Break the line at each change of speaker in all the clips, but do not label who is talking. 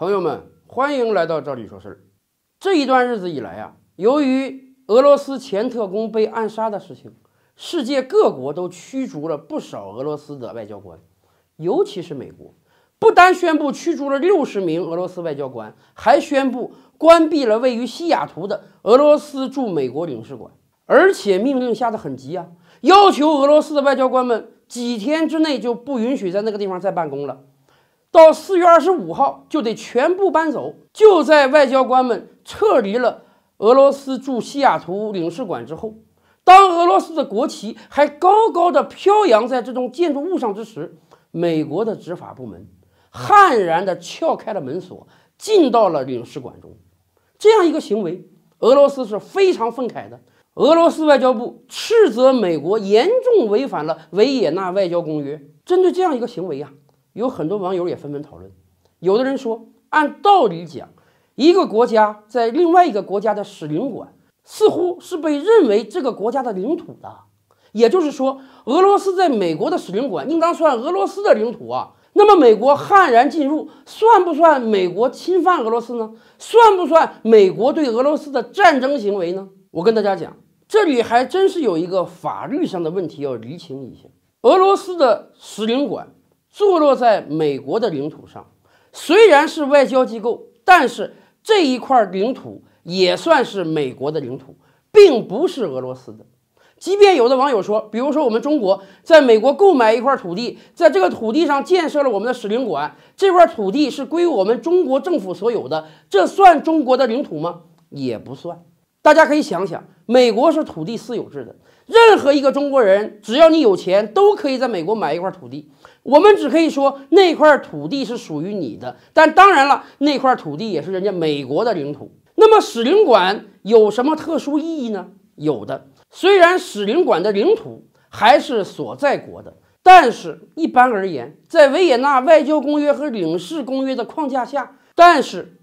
朋友们，欢迎来到这里说事儿。这一段日子以来啊，由于俄罗斯前特工被暗杀的事情，世界各国都驱逐了不少俄罗斯的外交官，尤其是美国，不单宣布驱逐了六十名俄罗斯外交官，还宣布关闭了位于西雅图的俄罗斯驻美国领事馆，而且命令下的很急啊，要求俄罗斯的外交官们几天之内就不允许在那个地方再办公了。到四月二十五号就得全部搬走。就在外交官们撤离了俄罗斯驻西雅图领事馆之后，当俄罗斯的国旗还高高的飘扬在这栋建筑物上之时，美国的执法部门悍然地撬开了门锁，进到了领事馆中。这样一个行为，俄罗斯是非常愤慨的。俄罗斯外交部斥责美国严重违反了维也纳外交公约。针对这样一个行为呀。有很多网友也纷纷讨论，有的人说，按道理讲，一个国家在另外一个国家的使领馆，似乎是被认为这个国家的领土的，也就是说，俄罗斯在美国的使领馆应当算俄罗斯的领土啊。那么，美国悍然进入，算不算美国侵犯俄罗斯呢？算不算美国对俄罗斯的战争行为呢？我跟大家讲，这里还真是有一个法律上的问题要厘清一下，俄罗斯的使领馆。坐落在美国的领土上，虽然是外交机构，但是这一块领土也算是美国的领土，并不是俄罗斯的。即便有的网友说，比如说我们中国在美国购买一块土地，在这个土地上建设了我们的使领馆，这块土地是归我们中国政府所有的，这算中国的领土吗？也不算。大家可以想想，美国是土地私有制的。任何一个中国人，只要你有钱，都可以在美国买一块土地。我们只可以说那块土地是属于你的，但当然了，那块土地也是人家美国的领土。那么使领馆有什么特殊意义呢？有的。虽然使领馆的领土还是所在国的，但是一般而言，在维也纳外交公约和领事公约的框架下，但是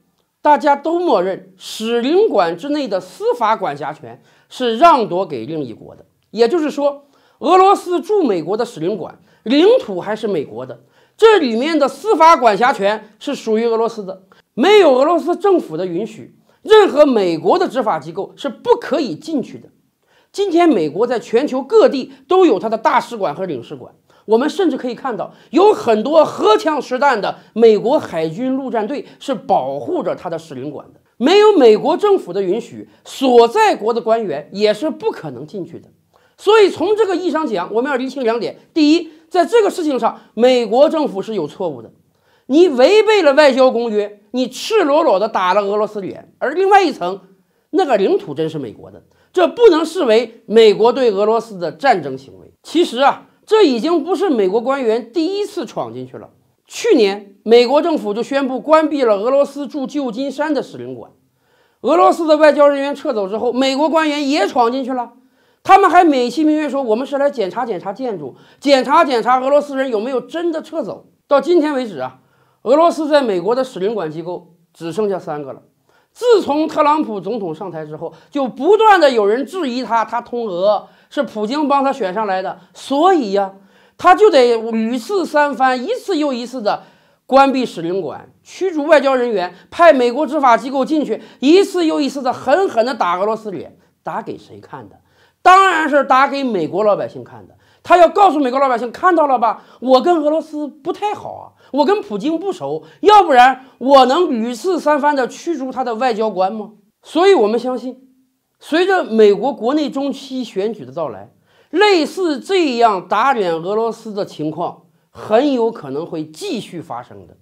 大家都默认使领馆之内的司法管辖权是让渡给另一国的。也就是说，俄罗斯驻美国的使领馆领土还是美国的，这里面的司法管辖权是属于俄罗斯的，没有俄罗斯政府的允许，任何美国的执法机构是不可以进去的。今天，美国在全球各地都有它的大使馆和领事馆，我们甚至可以看到，有很多荷枪实弹的美国海军陆战队是保护着他的使领馆的。没有美国政府的允许，所在国的官员也是不可能进去的。所以从这个意义上讲，我们要厘清两点：第一，在这个事情上，美国政府是有错误的，你违背了外交公约，你赤裸裸的打了俄罗斯脸；而另外一层，那个领土真是美国的，这不能视为美国对俄罗斯的战争行为。其实啊，这已经不是美国官员第一次闯进去了。去年，美国政府就宣布关闭了俄罗斯驻旧金山的使领馆，俄罗斯的外交人员撤走之后，美国官员也闯进去了。他们还美其名曰说我们是来检查检查建筑，检查检查俄罗斯人有没有真的撤走。到今天为止啊，俄罗斯在美国的使领馆机构只剩下三个了。自从特朗普总统上台之后，就不断的有人质疑他，他通俄是普京帮他选上来的，所以呀，他就得屡次三番，一次又一次的关闭使领馆，驱逐外交人员，派美国执法机构进去，一次又一次的狠狠的打俄罗斯脸，打给谁看的？当然是打给美国老百姓看的，他要告诉美国老百姓，看到了吧？我跟俄罗斯不太好啊，我跟普京不熟，要不然我能屡次三番的驱逐他的外交官吗？所以，我们相信，随着美国国内中期选举的到来，类似这样打脸俄罗斯的情况很有可能会继续发生的。